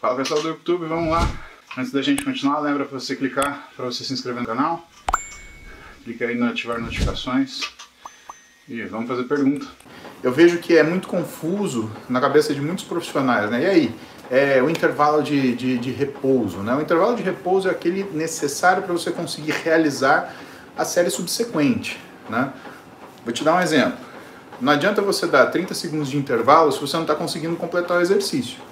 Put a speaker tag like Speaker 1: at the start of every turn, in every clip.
Speaker 1: Fala pessoal do YouTube, vamos lá. Antes da gente continuar, lembra para você clicar para você se inscrever no canal. Clica aí no ativar notificações e vamos fazer pergunta. Eu vejo que é muito confuso na cabeça de muitos profissionais, né? E aí, é o intervalo de, de, de repouso, né? O intervalo de repouso é aquele necessário para você conseguir realizar a série subsequente, né? Vou te dar um exemplo. Não adianta você dar 30 segundos de intervalo se você não está conseguindo completar o exercício.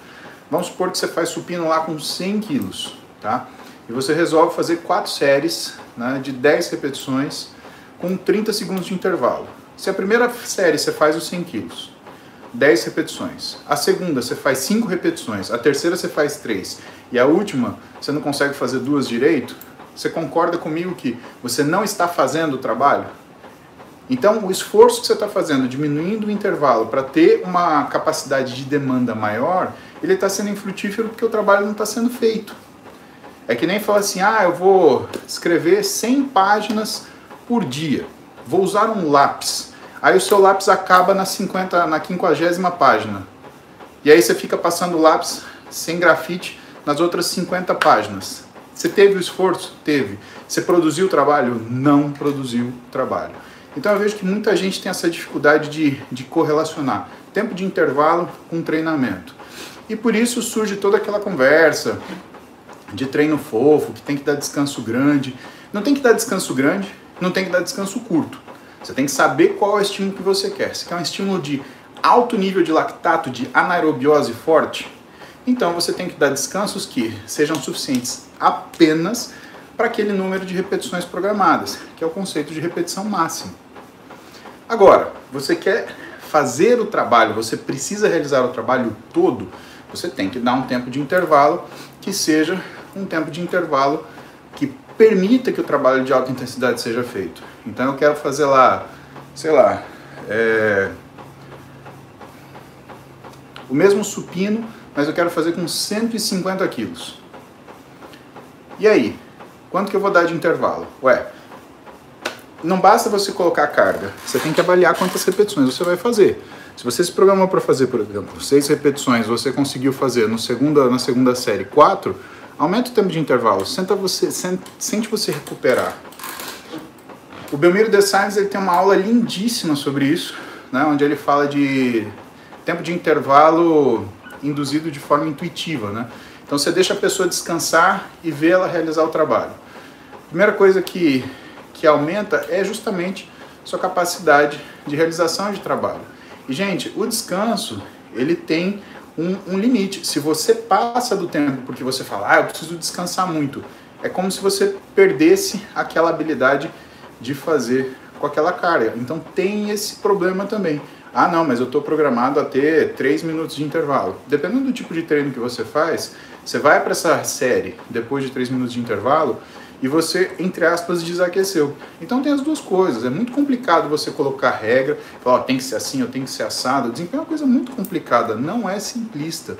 Speaker 1: Vamos supor que você faz supino lá com 100 quilos, tá? E você resolve fazer quatro séries né, de 10 repetições com 30 segundos de intervalo. Se a primeira série você faz os 100 quilos, 10 repetições. A segunda você faz 5 repetições. A terceira você faz 3. E a última você não consegue fazer duas direito. Você concorda comigo que você não está fazendo o trabalho? Então, o esforço que você está fazendo, diminuindo o intervalo para ter uma capacidade de demanda maior, ele está sendo infrutífero porque o trabalho não está sendo feito. É que nem falar assim, ah, eu vou escrever 100 páginas por dia, vou usar um lápis. Aí o seu lápis acaba na, 50, na 50 página. E aí você fica passando lápis sem grafite nas outras 50 páginas. Você teve o esforço? Teve. Você produziu o trabalho? Não produziu o trabalho. Então eu vejo que muita gente tem essa dificuldade de, de correlacionar tempo de intervalo com treinamento. E por isso surge toda aquela conversa de treino fofo, que tem que dar descanso grande. Não tem que dar descanso grande, não tem que dar descanso curto. Você tem que saber qual é o estímulo que você quer. Se quer um estímulo de alto nível de lactato, de anaerobiose forte, então você tem que dar descansos que sejam suficientes apenas para aquele número de repetições programadas, que é o conceito de repetição máxima. Agora, você quer fazer o trabalho, você precisa realizar o trabalho todo, você tem que dar um tempo de intervalo que seja um tempo de intervalo que permita que o trabalho de alta intensidade seja feito. Então eu quero fazer lá, sei lá, é, o mesmo supino, mas eu quero fazer com 150 quilos. E aí? Quanto que eu vou dar de intervalo? Ué, não basta você colocar a carga, você tem que avaliar quantas repetições você vai fazer. Se você se programou para fazer, por exemplo, seis repetições, você conseguiu fazer no segunda, na segunda série quatro, aumenta o tempo de intervalo, senta você, sente você recuperar. O Belmiro De Science ele tem uma aula lindíssima sobre isso, né, onde ele fala de tempo de intervalo induzido de forma intuitiva. Né? Então você deixa a pessoa descansar e vê ela realizar o trabalho. Primeira coisa que que aumenta é justamente sua capacidade de realização de trabalho. E, gente, o descanso, ele tem um, um, limite. Se você passa do tempo porque você fala, ah, eu preciso descansar muito, é como se você perdesse aquela habilidade de fazer com aquela carga. Então tem esse problema também. Ah, não, mas eu estou programado a ter 3 minutos de intervalo. Dependendo do tipo de treino que você faz, você vai para essa série depois de 3 minutos de intervalo e você, entre aspas, desaqueceu. Então tem as duas coisas. É muito complicado você colocar regra, falar, oh, tem que ser assim, eu tenho que ser assado. Desempenho é uma coisa muito complicada, não é simplista.